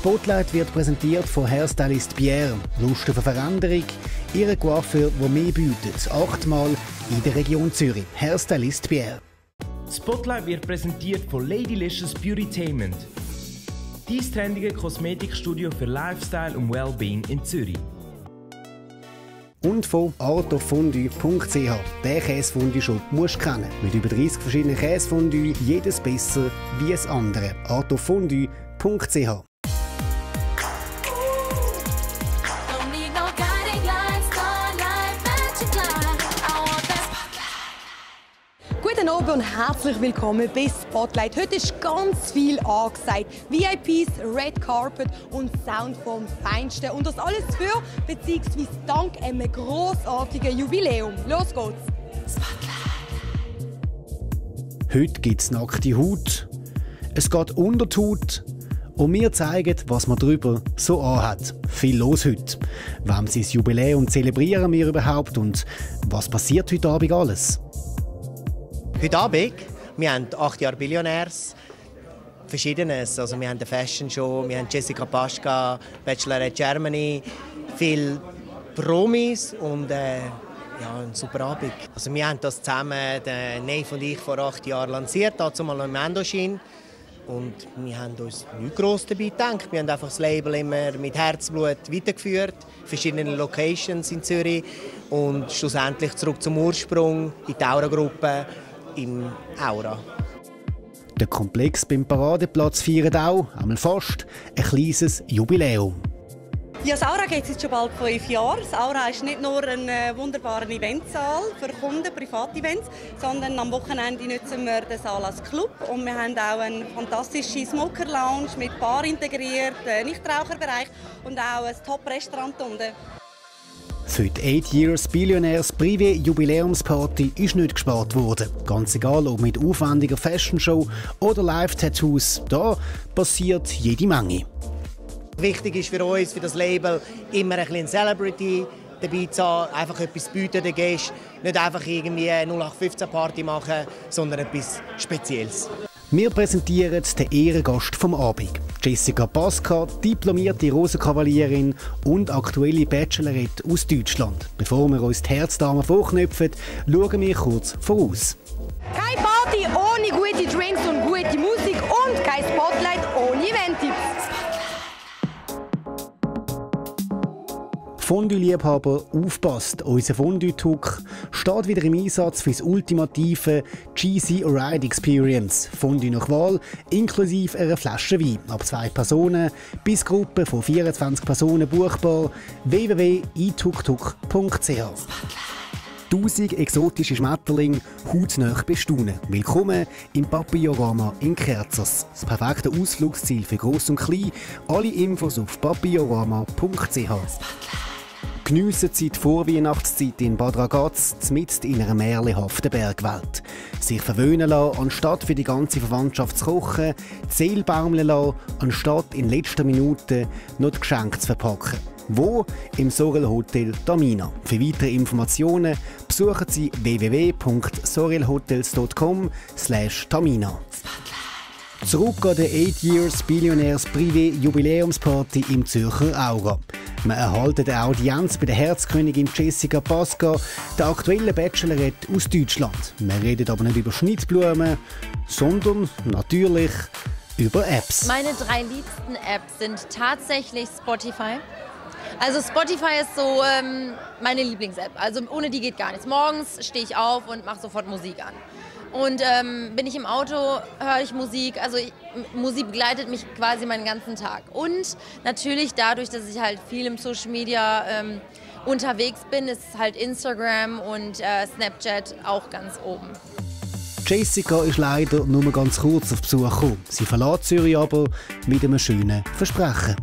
Spotlight wird präsentiert von Hairstylist Pierre. Lust auf eine Veränderung? Ihre Coiffeur, der mehr bietet. Achtmal in der Region Zürich. Hairstylist Pierre. Spotlight wird präsentiert von Ladylicious Beautytainment. Dies trendige Kosmetikstudio für Lifestyle und Wellbeing in Zürich. Und von artofondue.ch. Der Käsefondue-Shop musst du kennen. Mit über 30 verschiedenen Käsefondue, jedes besser wie das andere. artofondue.ch Und herzlich willkommen bei Spotlight. Heute ist ganz viel angesagt. VIPs, Red Carpet und Sound vom Feinsten. Und das alles für, beziehungsweise dank einem grossartigen Jubiläum. Los geht's! Heute gibt es nackte Haut. Es geht unter die Haut. Und wir zeigen, was man drüber so anhat. Viel los heute. Wem sein Jubiläum zelebrieren wir überhaupt und was passiert heute Abend alles? Heute Abend, wir haben acht Jahre Billionärs. Verschiedenes. Also wir haben eine Fashion Show, wir haben Jessica Paschka, Bachelorette Germany, viele Promis und äh, ja, ein super Abend. Also wir haben das zusammen, der Neve und ich, vor acht Jahren lanciert, dazu mal im Endoschien. Und wir haben uns nicht gross dabei gedacht. Wir haben einfach das Label immer mit Herzblut weitergeführt, verschiedene Locations in Zürich und schlussendlich zurück zum Ursprung in die Aura-Gruppe im Aura. Der Komplex beim Paradeplatz feiert auch, einmal fast, ein kleines Jubiläum. Ja, das Aura gibt es jetzt schon bald fünf Jahre. Das Aura ist nicht nur ein äh, wunderbarer Eventsaal für Kunden, Privatevents, sondern am Wochenende nutzen wir den Saal als Club und wir haben auch eine fantastische Smoker Lounge mit Bar integriert, äh, Nichtraucherbereich und auch ein Top-Restaurant unten. Für die 8 Years Billionaires Privé Jubiläumsparty ist nicht gespart worden. Ganz egal, ob mit aufwendiger Fashion Show oder Live-Tattoos, da passiert jede Menge. Wichtig ist für uns, für das Label, immer ein bisschen Celebrity dabei zu haben, einfach etwas bieten den Gästen, nicht einfach irgendwie eine 0815-Party machen, sondern etwas Spezielles. Wir präsentieren den Ehrengast vom Abend. Jessica Pasca, diplomierte Rosenkavalierin und aktuelle Bachelorette aus Deutschland. Bevor wir uns die Herzdame vorknüpfen, schauen wir kurz voraus. Keine Party ohne gute Drinks Fondue-Liebhaber, aufpasst! Unser Fondue-Tuck steht wieder im Einsatz für das ultimative Cheesy Ride Experience. Fondue nach Wahl, inklusive einer Flasche Wein. Ab zwei Personen bis Gruppe von 24 Personen buchbar. www.ituktuk.ch 1000 exotische Schmetterlinge hautnah bestaunen. Willkommen im Papillorama in Kerzers. Das perfekte Ausflugsziel für Gross und Klein. Alle Infos auf papillorama.ch. Geniessen Sie die Vorweihnachtszeit in Bad Ragaz, mitten in einer märchenhaften Bergwelt. Sich verwöhnen lassen, anstatt für die ganze Verwandtschaft zu kochen, Seele baumeln lassen, anstatt in letzter Minute noch die Geschenke zu verpacken. Wo? Im Sorel Hotel Tamina. Für weitere Informationen besuchen Sie www.sorelhotels.com Tamina. Zurück an der 8 Years Billionaires Privé Jubiläumsparty im Zürcher Aura. Man erhalten eine Audienz bei der Herzkönigin Jessica Pasca, der aktuellen Bachelorette aus Deutschland. Wir reden aber nicht über Schnittblumen, sondern natürlich über Apps. Meine drei liebsten Apps sind tatsächlich Spotify. Also Spotify ist so ähm, meine Lieblings-App. Also ohne die geht gar nichts. Morgens stehe ich auf und mache sofort Musik an. Und ähm, bin ich im Auto, höre ich Musik. Also ich, Musik begleitet mich quasi meinen ganzen Tag. Und natürlich dadurch, dass ich halt viel im Social Media ähm, unterwegs bin, ist halt Instagram und äh, Snapchat auch ganz oben. Jessica ist leider nur ganz kurz auf Besuch gekommen. Sie verlässt Zürich aber mit einem schönen Versprechen.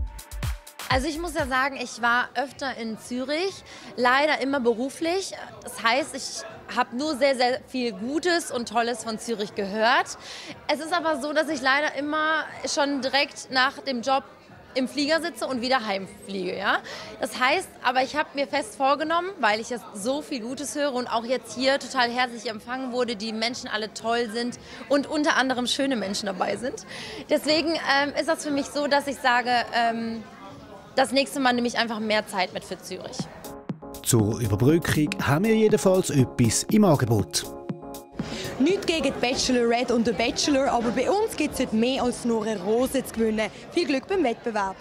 Also ich muss ja sagen, ich war öfter in Zürich, leider immer beruflich. Das heißt, ich habe nur sehr, sehr viel Gutes und Tolles von Zürich gehört. Es ist aber so, dass ich leider immer schon direkt nach dem Job im Flieger sitze und wieder heimfliege. Ja? Das heißt, aber ich habe mir fest vorgenommen, weil ich jetzt so viel Gutes höre und auch jetzt hier total herzlich empfangen wurde, die Menschen alle toll sind und unter anderem schöne Menschen dabei sind. Deswegen ähm, ist das für mich so, dass ich sage, ähm, das nächste Mal nehme ich einfach mehr Zeit mit für Zürich. Zur Überbrückung haben wir jedenfalls etwas im Angebot. Nicht gegen die Bachelorette und den Bachelor, aber bei uns gibt es heute mehr als nur eine Rose zu gewinnen. Viel Glück beim Wettbewerb.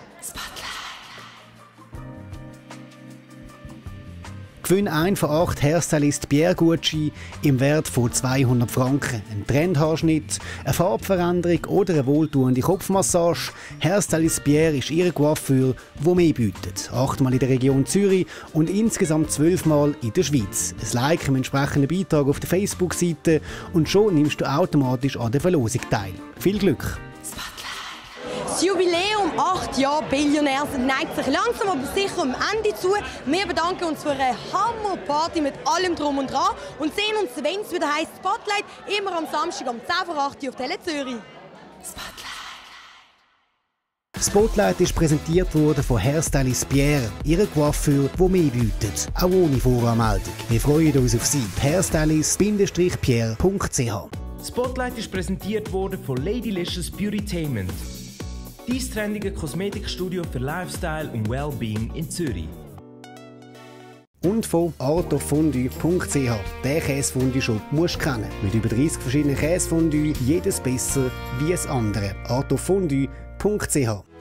Gewinn ein von acht Hairstylist Pierre Gucci im Wert von 200 Franken. Ein Trendhaarschnitt, eine Farbveränderung oder eine wohltuende Kopfmassage. Hairstylist Pierre ist ihr Coiffeur, wo mehr bietet. Achtmal in der Region Zürich und insgesamt zwölfmal in der Schweiz. Ein Like im entsprechenden Beitrag auf der Facebook-Seite und schon nimmst du automatisch an der Verlosung teil. Viel Glück! Das Jubiläum 8 Jahre Billionärs neigt sich langsam aber sicher am Ende zu. Wir bedanken uns für eine Hammerparty mit allem Drum und Dran und sehen uns, wenn es wieder heißt Spotlight, immer am Samstag um 10 vor 8 Uhr auf Tele Zürich. Spotlight ist präsentiert worden von Hairstylist Pierre, ihre Coiffeur, wo mehr bietet, auch ohne Voranmeldung. Wir freuen uns auf Sie. hairstylist-pierre.ch Spotlight ist präsentiert worden von Ladylicious Beautytainment. Dies trendige Kosmetikstudio für Lifestyle und Wellbeing in Zürich. und von artofondue.ch. Den Käsefondue-Shop musst du kennen. Mit über 30 verschiedenen Käsefondue, jedes besser wie das andere. artofondue.ch